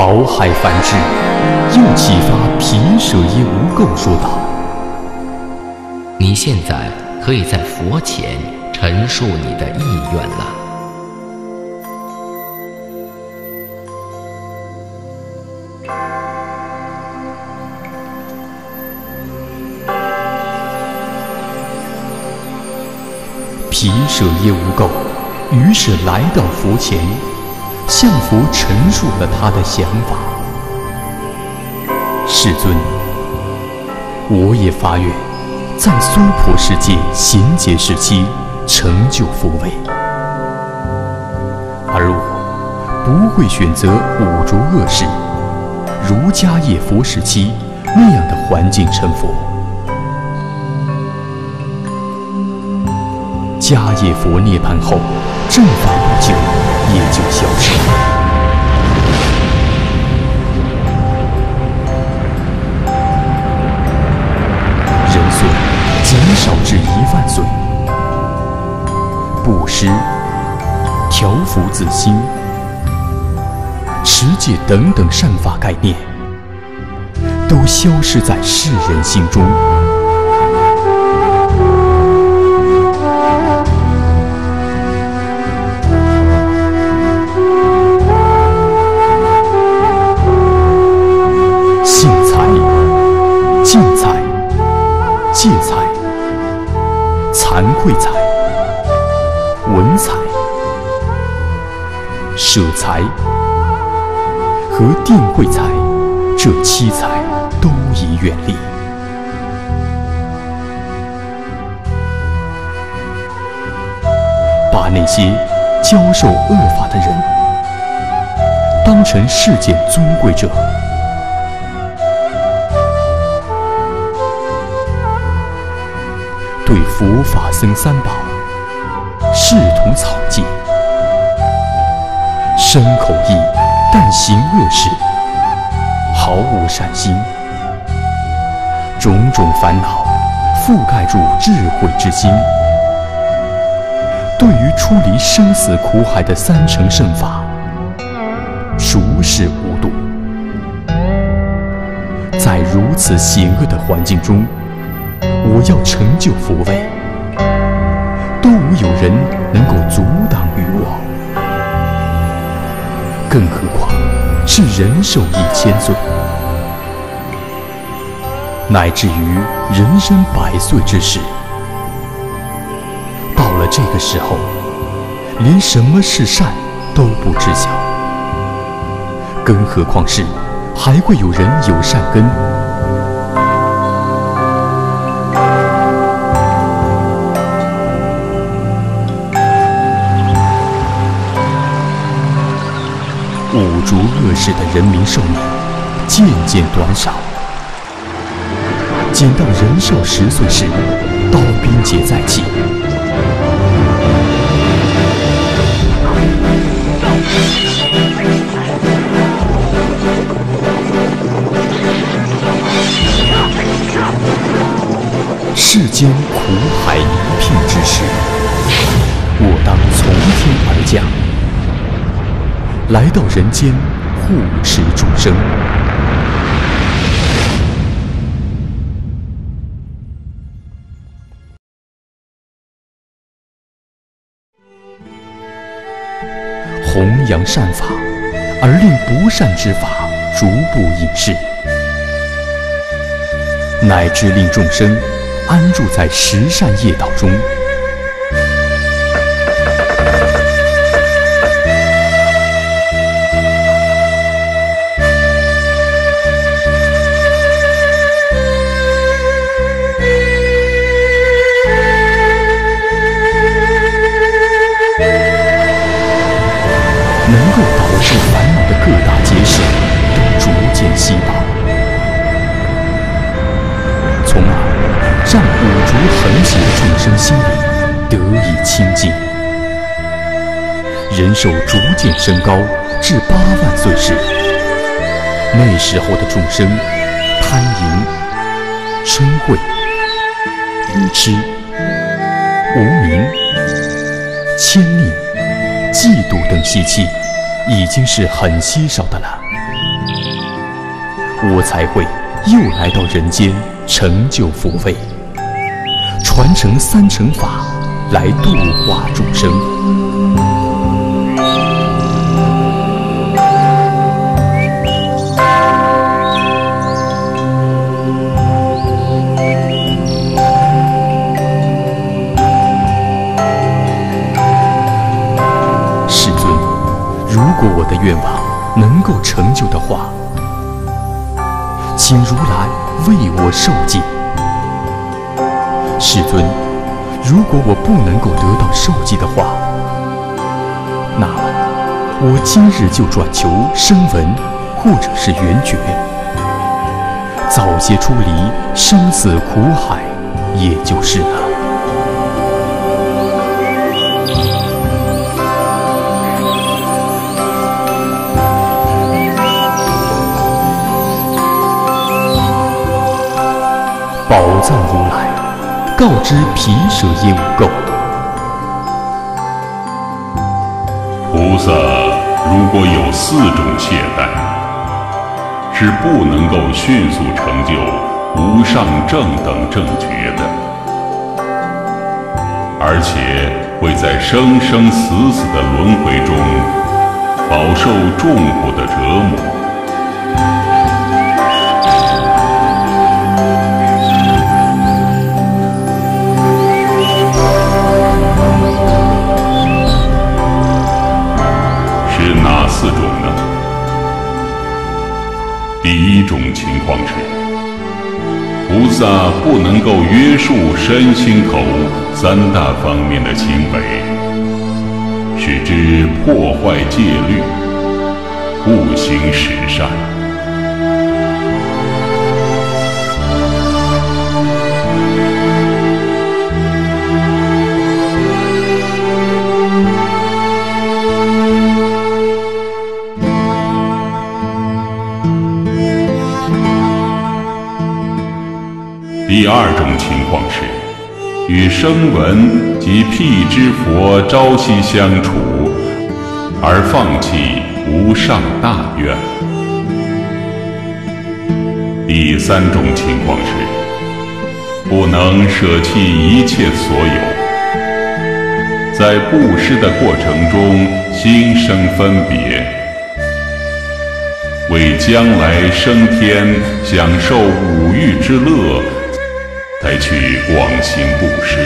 宝海繁殖，又启发皮舍耶无垢说道：“你现在可以在佛前陈述你的意愿了。”皮舍耶无垢，于是来到佛前，向佛陈述了他的想法。世尊，我也发愿，在娑婆世界贤劫时期成就佛位，而我不会选择五浊恶世，如迦叶佛时期那样的环境成佛。迦叶佛涅槃后，正法不久也就消失。人岁减少至一万岁，布施、调伏自心、持戒等等善法概念，都消失在世人心中。惭愧财、文财、舍财和定慧财这七财都已远离，把那些教授恶法的人当成世间尊贵者。对佛法僧三宝视同草芥，身口意但行恶事，毫无善心，种种烦恼覆盖住智慧之心。对于出离生死苦海的三乘圣法，熟视无睹。在如此险恶的环境中。我要成就佛位，都无有人能够阻挡于我，更何况是人寿一千岁，乃至于人生百岁之时。到了这个时候，连什么是善都不知晓，更何况是还会有人有善根。五浊恶世的人民寿命渐渐短少，减到人寿十岁时，刀兵劫再起。世间苦海一片之时，我当从天而降。来到人间，护持众生。弘扬善法，而令不善之法逐步隐世，乃至令众生安住在十善业道中。都逐渐稀薄，从而让五浊横行的众生心灵得以清净。人寿逐渐升高至八万岁时，那时候的众生贪淫、嗔恚、愚痴、无明、牵溺、嫉妒等习气。已经是很稀少的了。我才会又来到人间成就福慧，传承三乘法来度化众生。如果我的愿望能够成就的话，请如来为我受记。世尊，如果我不能够得到受记的话，那么我今日就转求声闻或者是缘觉，早些出离生死苦海，也就是了。藏如来告知毗舍耶无垢：菩萨如果有四种懈怠，是不能够迅速成就无上正等正觉的，而且会在生生死死的轮回中饱受众苦的折磨。种情况是，菩萨不能够约束身心口三大方面的行为，使之破坏戒律，不行十善。第二种情况是，与声闻及辟支佛朝夕相处，而放弃无上大愿。第三种情况是，不能舍弃一切所有，在布施的过程中心生分别，为将来升天享受五欲之乐。才去广行布施。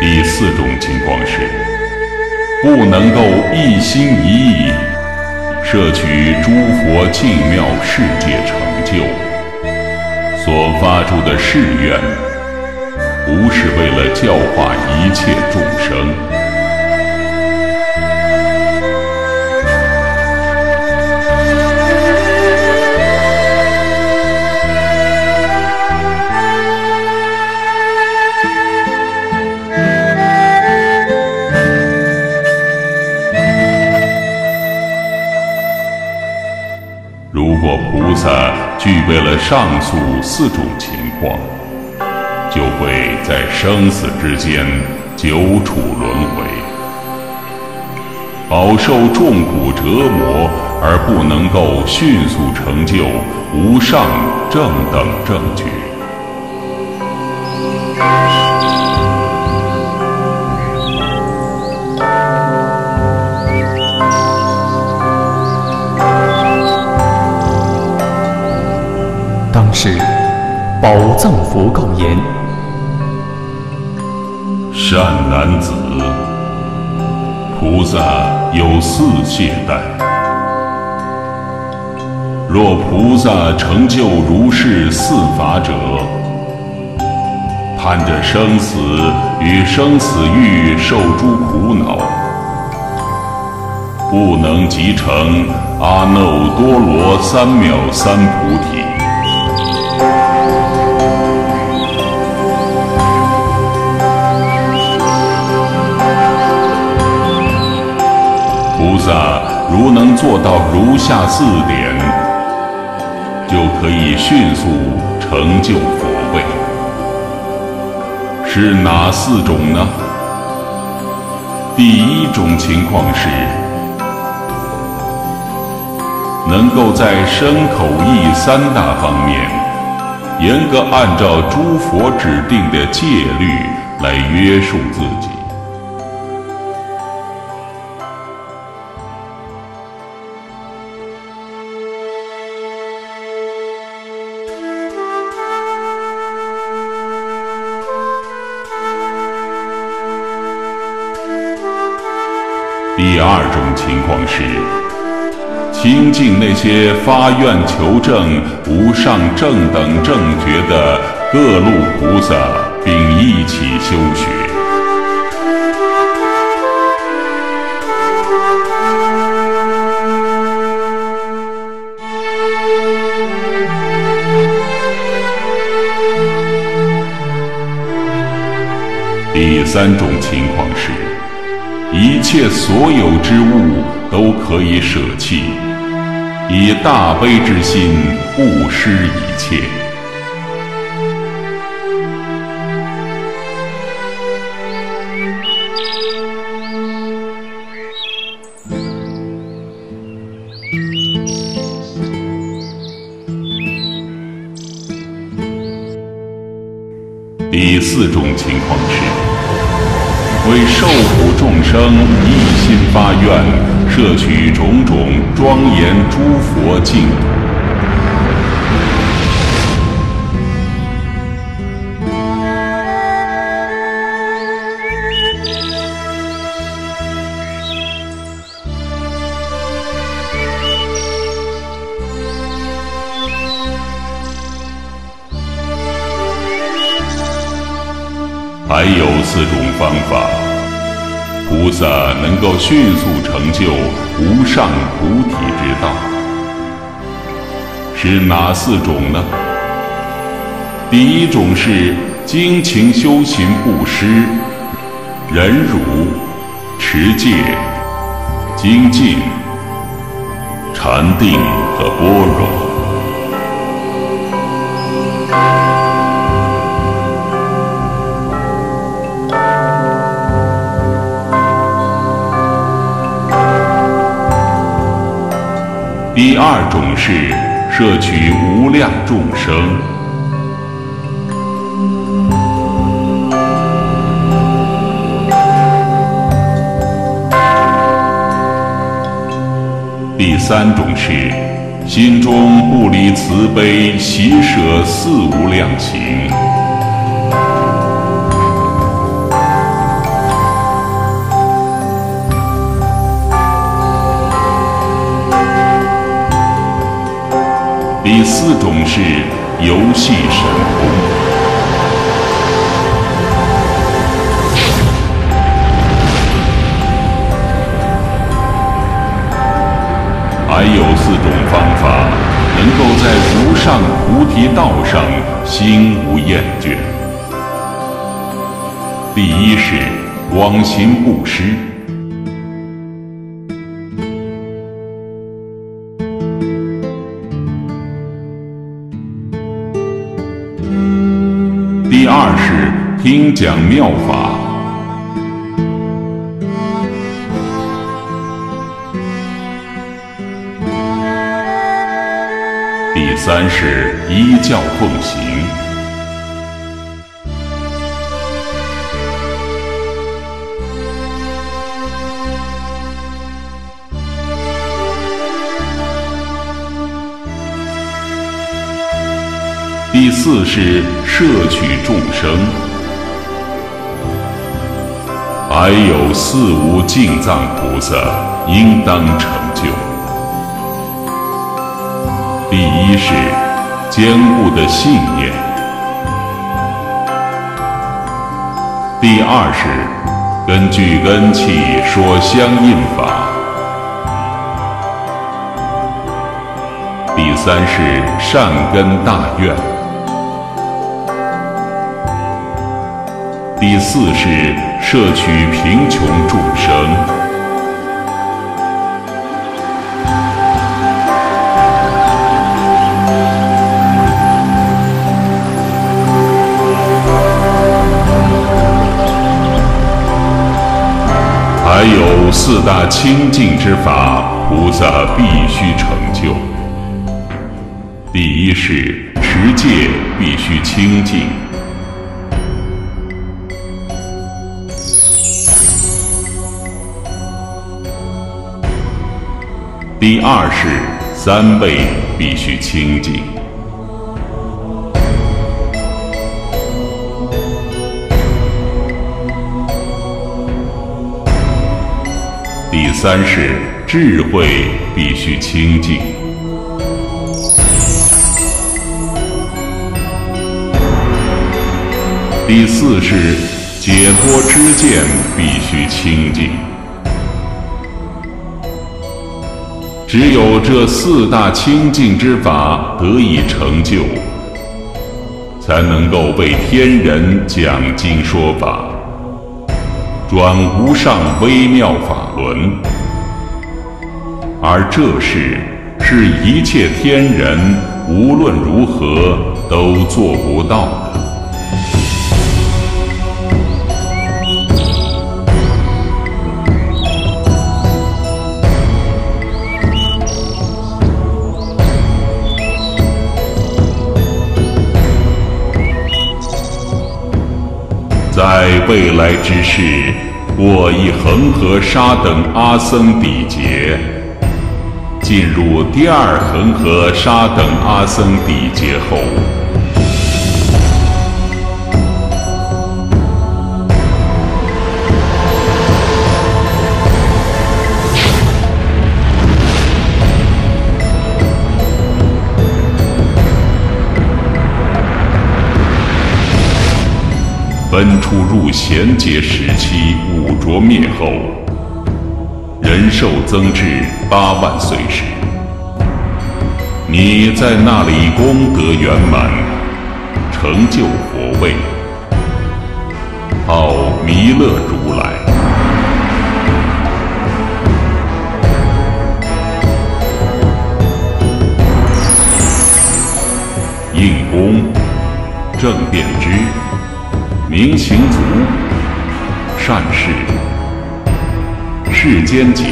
第四种情况是，不能够一心一意摄取诸佛净妙世界成就所发出的誓愿。不是为了教化一切众生。如果菩萨具备了上述四种情况，会在生死之间久处轮回，饱受众苦折磨，而不能够迅速成就无上正等正觉。当时，宝藏佛告言。善男子，菩萨有四懈怠。若菩萨成就如是四法者，攀着生死与生死欲受诸苦恼，不能集成阿耨多罗三藐三菩提。萨如能做到如下四点，就可以迅速成就佛位。是哪四种呢？第一种情况是，能够在身口意三大方面，严格按照诸佛指定的戒律来约束自己。二种情况是，亲近那些发愿求证无上正等正觉的各路菩萨，并一起修学。第三种情况是。一切所有之物都可以舍弃，以大悲之心布施一切。第四种情况是。为受苦众生一心发愿，摄取种种庄严诸佛净土。还有四种方法，菩萨能够迅速成就无上菩提之道，是哪四种呢？第一种是精勤修行布施、忍辱、持戒、精进、禅定和般若。第二种是摄取无量众生。第三种是心中不离慈悲，喜舍四无量情。四种是游戏神通，还有四种方法，能够在无上菩提道上心无厌倦。第一是往行布施。第二是听讲妙法，第三是依教奉行，四是。摄取众生，还有四无尽藏菩萨应当成就。第一是坚固的信念，第二是根据根器说相应法，第三是善根大愿。第四是摄取贫穷众生。还有四大清净之法，菩萨必须成就。第一是持戒必须清净。第二是三辈必须清净。第三是智慧必须清净。第四是解脱之见必须清净。只有这四大清净之法得以成就，才能够为天人讲经说法，转无上微妙法轮。而这事是一切天人无论如何都做不到在未来之世，我以恒河沙等阿僧底劫，进入第二恒河沙等阿僧底劫后，分出入贤劫时期五浊灭后，人寿增至八万岁时，你在那里功德圆满，成就佛位，号弥勒如来。应功正遍知。明行足，善事，世间解，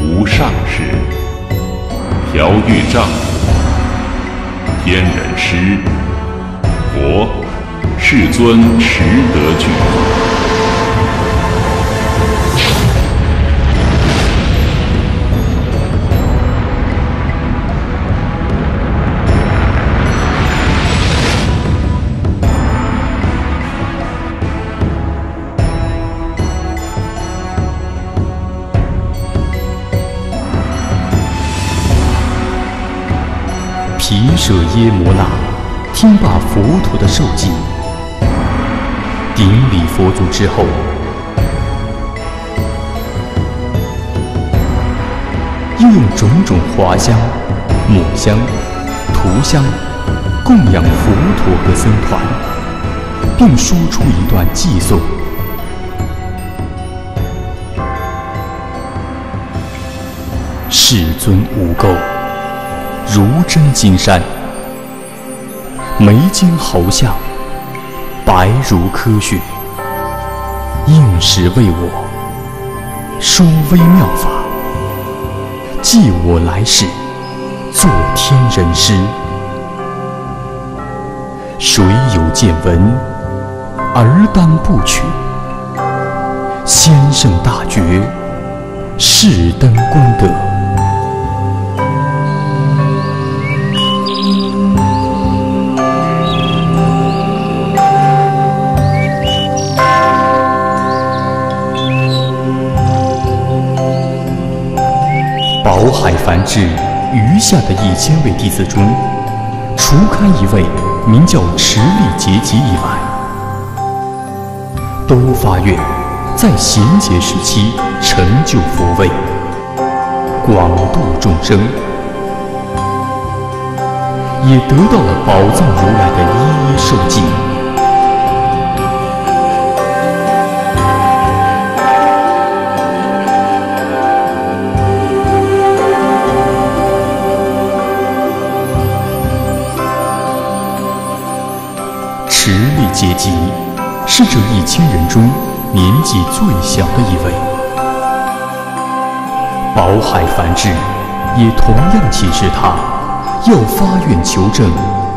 无上事，调御丈夫，天人师，佛，世尊持德具。舍耶摩那听罢佛陀的授记，顶礼佛足之后，又用种种花香、木香、涂香供养佛陀和僧团，并说出一段偈颂：世尊无垢。如真金山，眉间毫相，白如科讯，应时为我说微妙法，记我来世做天人师。谁有见闻，尔当不取。先圣大觉，世登功德。至余下的一千位弟子中，除开一位名叫持力结集以外，都发愿在贤劫时期成就佛位，广度众生，也得到了宝藏如来的一一受记。实力阶级是这一千人中年纪最小的一位。宝海繁志也同样启示他，要发愿求证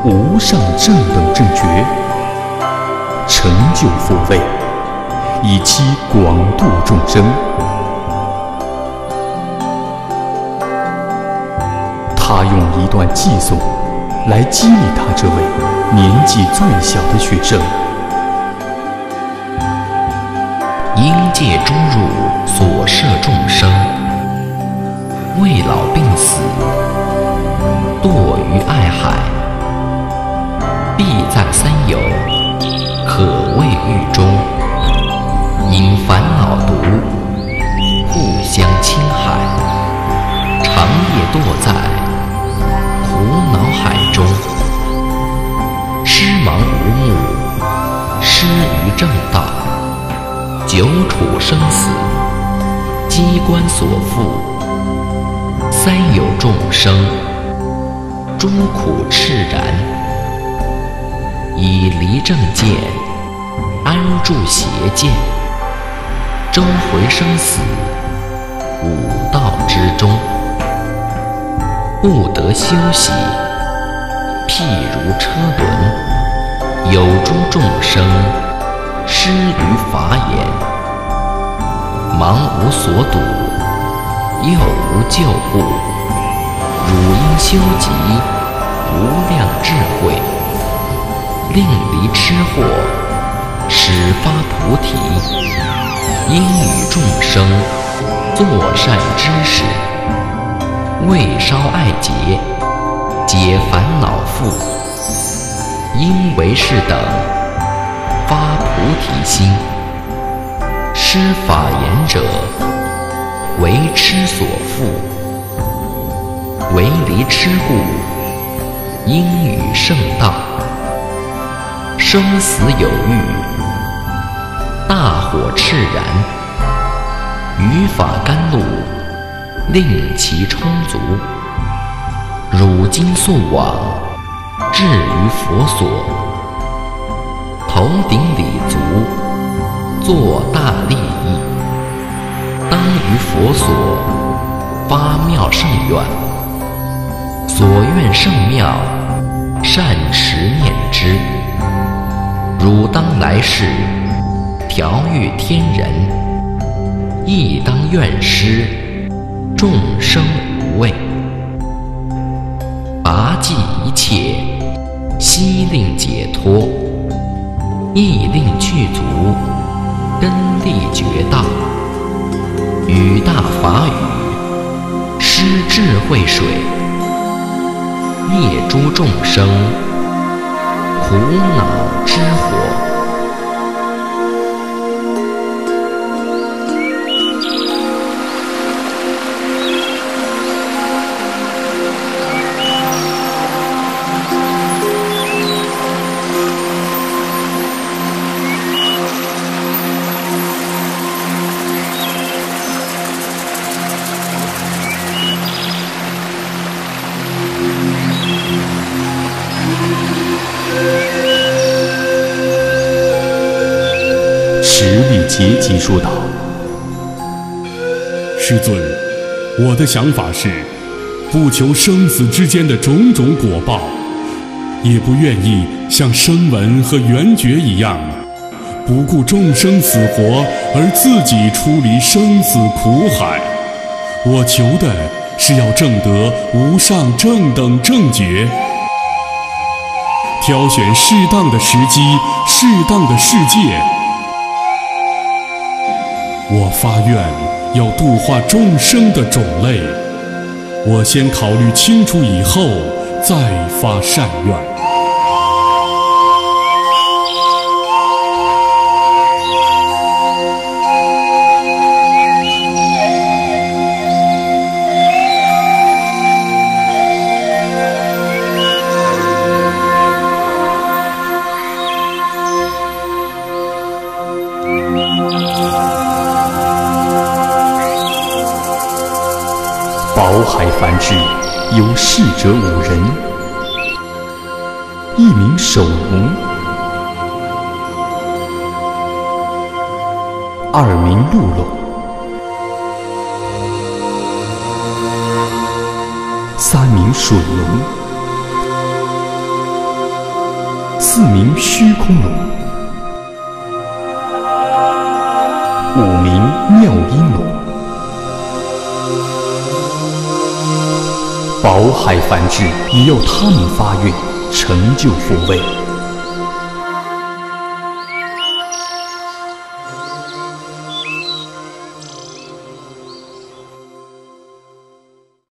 无上正等正觉，成就佛位，以期广度众生。他用一段偈颂来激励他这位年纪最小的学生。应借诸入所摄众生，未老病死，堕于爱海，必在三有，可谓狱中，因烦恼毒，互相侵害，长夜堕在中，失盲无目，失于正道。久处生死，机关所缚；三有众生，诸苦炽然。以离正见，安住邪见，周回生死，五道之中，不得休息。譬如车轮，有诸众生。失于法眼，盲无所睹，又无救护。汝应修集无量智慧，令离痴惑，始发菩提。应与众生作善知识，未烧爱结，解烦恼缚。应为是等。发菩提心，施法言者为痴所缚，为离痴故，应与圣道。生死有欲，大火炽然，于法甘露，令其充足。汝今速往，至于佛所。头顶礼足，作大利益，当于佛所发妙圣愿，所愿圣妙，善持念之。汝当来世调御天人，亦当愿施众生无畏，拔济一切，悉令解脱。意令具足根利绝大，与大法语施智慧水，灭诸众生苦恼之火。结集说道：“师尊，我的想法是，不求生死之间的种种果报，也不愿意像声闻和缘觉一样，不顾众生死活而自己出离生死苦海。我求的是要证得无上正等正觉，挑选适当的时机、适当的世界。”我发愿要度化众生的种类，我先考虑清楚以后再发善愿。宝海繁志有侍者五人，一名守龙，二名鹿龙，三名水龙，四名虚空龙，五名妙音龙。宝海繁峙已要他们发愿，成就复位。